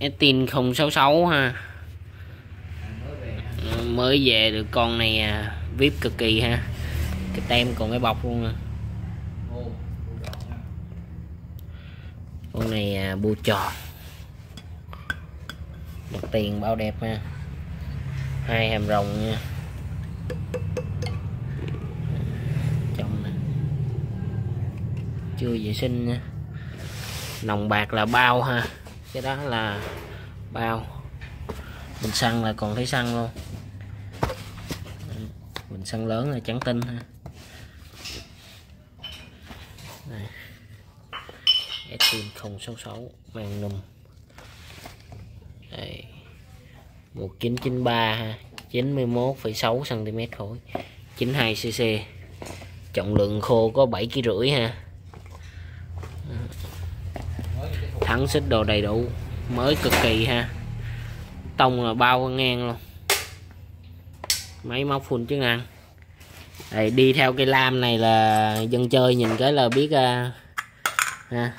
Estin 066 ha. Mới về ha. Ờ, mới về được con này à, vip cực kỳ ha. Cái tem còn cái bọc luôn à. con này à, bu tròn mặt tiền bao đẹp ha. Hai hàm rồng nha. Trong nè. Chưa vệ sinh nha. Nòng bạc là bao ha cái đó là bao. Bình xăng là còn thấy xăng luôn. Bình xăng lớn là trắng tinh ha. Đây. Estin 066 màn nùm. Đây. 1993 ha. 91,6 cm khối. 92 cc trọng lượng khô có 7 kg rưỡi ha. Thẳng thắng xích đồ đầy đủ. Mới cực kỳ ha. Tông là bao ngang luôn. Máy móc full chức năng đây đi theo cây lam này là dân chơi nhìn cái là biết à, ha.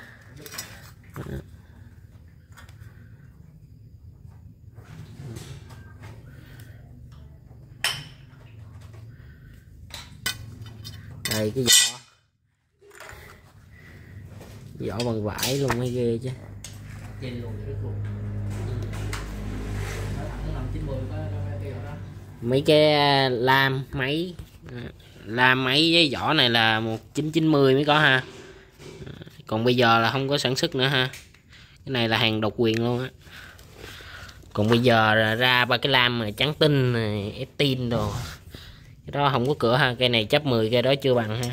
Đây cái vỏ. Vỏ bằng vải luôn mới ghê chứ trên luôn rất luôn mấy cái à, lam máy à, lam máy với vỏ này là 1990 mới có ha. À, còn bây giờ là không có sản xuất nữa ha. Cái này là hàng độc quyền luôn á. Còn bây giờ là ra ba cái lam mà trắng tinh này tin đồ. Cái đó không có cửa ha, cây này chấp 10 cây đó chưa bằng ha.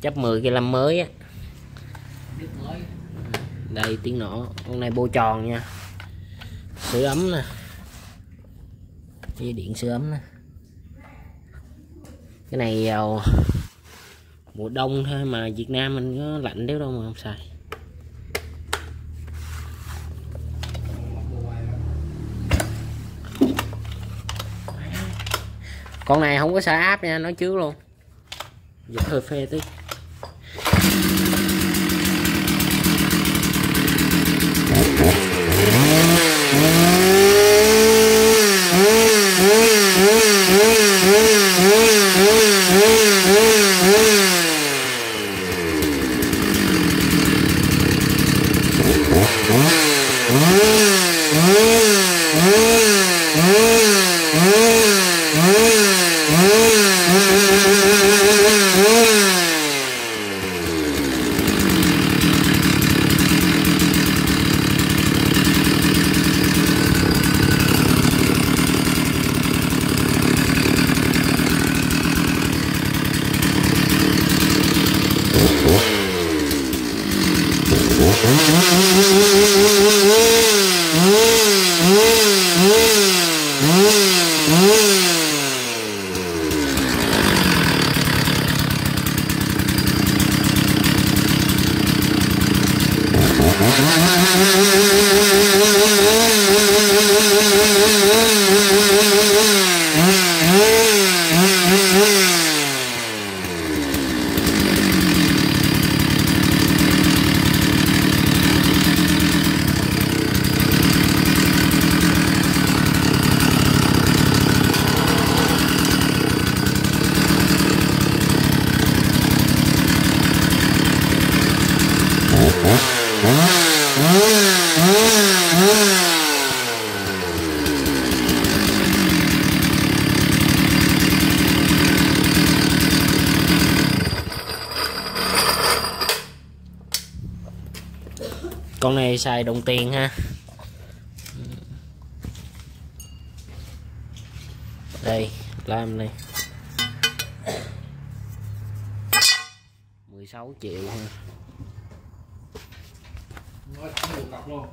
Chấp 10 cây lam mới á đây, tiếng nổ. Con này bô tròn nha. Sưởi ấm nè. Dây điện sưởi ấm nè. Cái này vào mùa đông thôi mà Việt Nam mình có lạnh đéo đâu mà không xài. Con này không có xả áp nha nói trước luôn. Giật hơi phê tí. Mm-hmm. Con này xài đồng tiền ha. Đây lam này. 16 triệu ha nó thẳng một luôn.